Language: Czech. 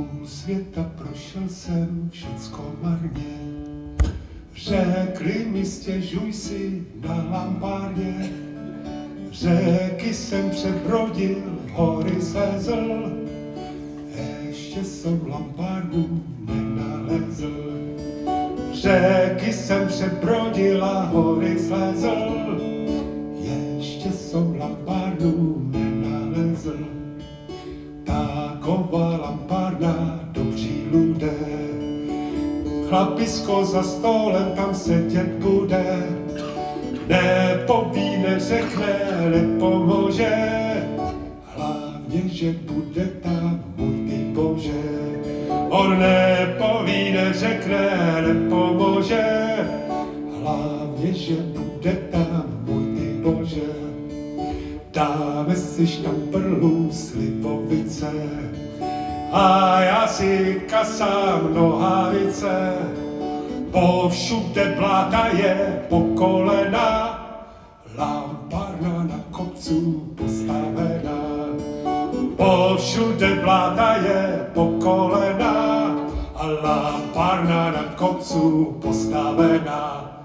Půl světa prošel jsem všecko marně. Řekli mi stěžuj si na lampárně. Řeky jsem přebrodil, hory slezl. Ještě jsem lampárnu nenalezl. Řeky jsem přebrodil a hory slezl. Ještě jsem lampárnu nenalezl. Taková lampárna dobří lidé. Chlapisko za stolem tam sedět bude. Nepoví, neřekne, nepomůže. Hlavně, že bude tam můj ty Bože. On nepoví, neřekne, nepomůže. Hlavně, že bude tam můj ty Bože. Dáme si štamprlu slivovice a já si kasám nohavice. Povšude bláta je po kolena, lampárna na kopcu postavená. Povšude bláta je po kolena a lampárna na kopcu postavená.